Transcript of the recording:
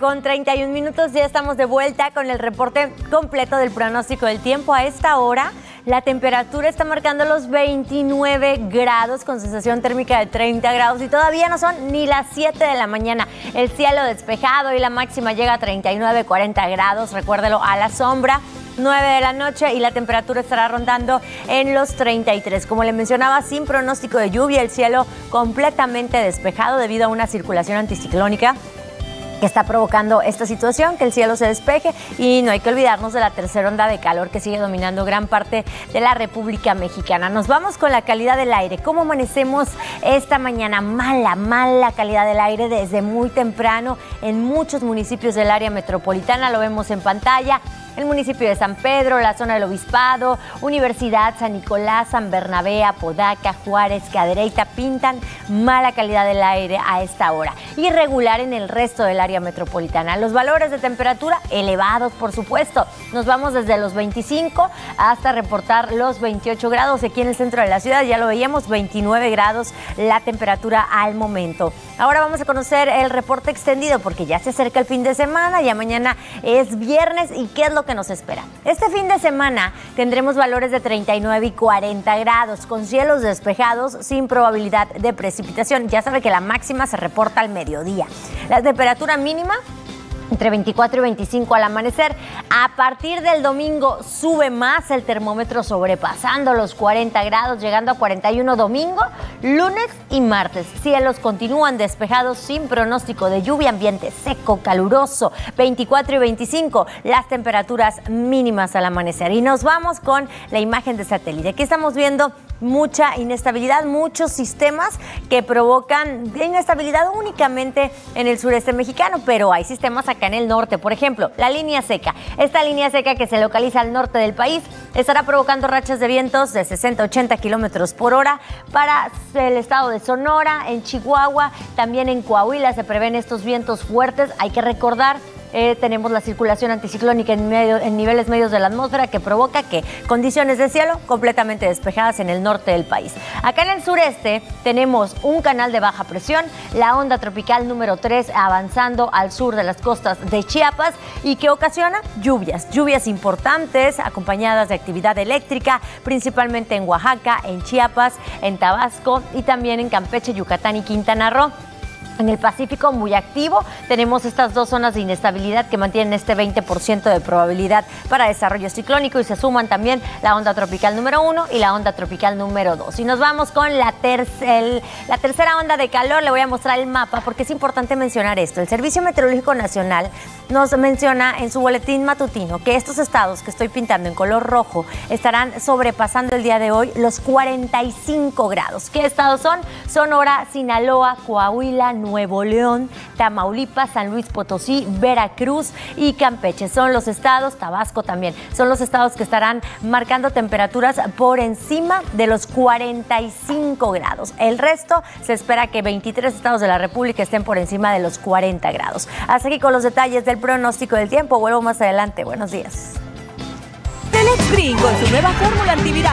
Con 31 minutos ya estamos de vuelta con el reporte completo del pronóstico del tiempo. A esta hora la temperatura está marcando los 29 grados con sensación térmica de 30 grados y todavía no son ni las 7 de la mañana. El cielo despejado y la máxima llega a 39, 40 grados, recuérdelo, a la sombra. 9 de la noche y la temperatura estará rondando en los 33. Como le mencionaba, sin pronóstico de lluvia, el cielo completamente despejado debido a una circulación anticiclónica que está provocando esta situación, que el cielo se despeje y no hay que olvidarnos de la tercera onda de calor que sigue dominando gran parte de la República Mexicana. Nos vamos con la calidad del aire. ¿Cómo amanecemos esta mañana? Mala, mala calidad del aire desde muy temprano en muchos municipios del área metropolitana. Lo vemos en pantalla el municipio de San Pedro, la zona del Obispado, Universidad, San Nicolás, San Bernabé, Apodaca, Juárez, Cadereyta, pintan mala calidad del aire a esta hora. Irregular en el resto del área metropolitana. Los valores de temperatura elevados, por supuesto. Nos vamos desde los 25 hasta reportar los 28 grados aquí en el centro de la ciudad. Ya lo veíamos, 29 grados la temperatura al momento. Ahora vamos a conocer el reporte extendido porque ya se acerca el fin de semana, ya mañana es viernes y qué es lo que nos espera. Este fin de semana tendremos valores de 39 y 40 grados, con cielos despejados sin probabilidad de precipitación. Ya sabe que la máxima se reporta al mediodía. La temperatura mínima entre 24 y 25 al amanecer. A partir del domingo sube más el termómetro sobrepasando los 40 grados, llegando a 41 domingo, lunes y martes. Cielos continúan despejados sin pronóstico de lluvia, ambiente seco, caluroso, 24 y 25 las temperaturas mínimas al amanecer. Y nos vamos con la imagen de satélite. Aquí estamos viendo mucha inestabilidad, muchos sistemas que provocan inestabilidad únicamente en el sureste mexicano, pero hay sistemas en el norte. Por ejemplo, la línea seca. Esta línea seca que se localiza al norte del país estará provocando rachas de vientos de 60 80 kilómetros por hora para el estado de Sonora, en Chihuahua, también en Coahuila se prevén estos vientos fuertes. Hay que recordar eh, tenemos la circulación anticiclónica en, en niveles medios de la atmósfera que provoca que condiciones de cielo completamente despejadas en el norte del país. Acá en el sureste tenemos un canal de baja presión, la onda tropical número 3 avanzando al sur de las costas de Chiapas y que ocasiona lluvias, lluvias importantes acompañadas de actividad eléctrica, principalmente en Oaxaca, en Chiapas, en Tabasco y también en Campeche, Yucatán y Quintana Roo. En el Pacífico muy activo, tenemos estas dos zonas de inestabilidad que mantienen este 20% de probabilidad para desarrollo ciclónico y se suman también la onda tropical número uno y la onda tropical número dos. Y nos vamos con la, la tercera onda de calor, le voy a mostrar el mapa porque es importante mencionar esto. El Servicio Meteorológico Nacional nos menciona en su boletín matutino que estos estados que estoy pintando en color rojo estarán sobrepasando el día de hoy los 45 grados. ¿Qué estados son? Sonora, Sinaloa, Coahuila, Nuevo León, Tamaulipas, San Luis Potosí, Veracruz y Campeche. Son los estados, Tabasco también, son los estados que estarán marcando temperaturas por encima de los 45 grados. El resto se espera que 23 estados de la República estén por encima de los 40 grados. Hasta aquí con los detalles del pronóstico del tiempo. Vuelvo más adelante. Buenos días. Telex con su nueva fórmula antiviral